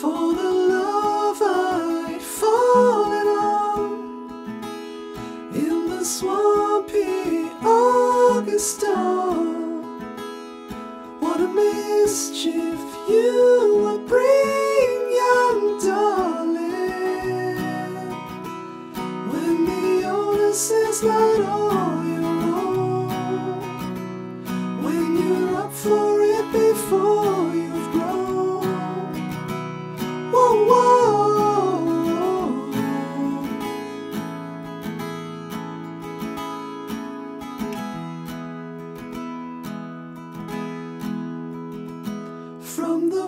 For the love I'd fallen on in the swampy August dawn. What a mischief you would bring, young darling, when the onus is not all your own. When you're up for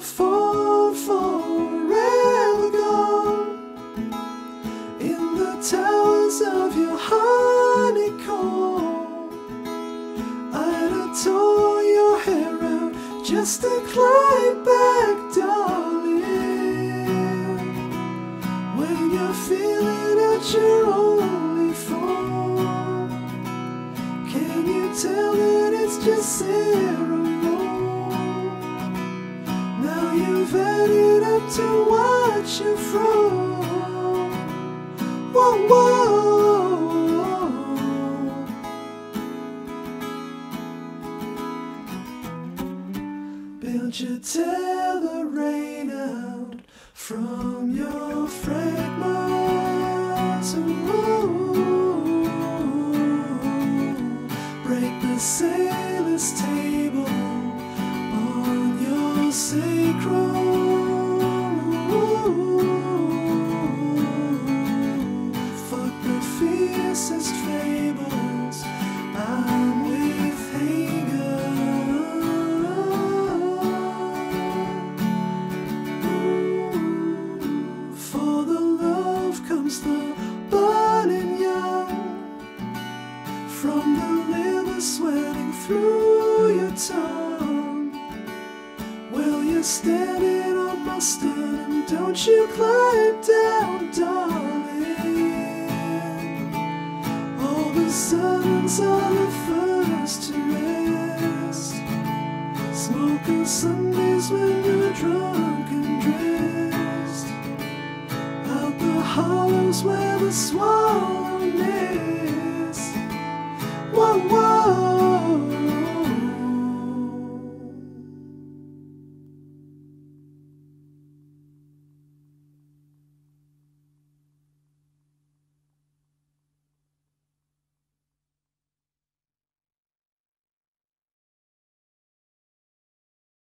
Far, forever gone, in the towers of your honeycomb, I'd adore your hair out just to climb back, darling. When you're feeling at your only phone, can you tell that it's just ceremony? To watch you from. Whoa, whoa. Build your tell the rain out from your fragments. Ooh. Break the sailor's table on your sacrum. From the liver sweating through your tongue. Well, you're standing on mustard, and don't you climb down, darling. All the suns are the first to rest. Smoking Sundays when you're drunk and dressed. Out the hollows where the swallows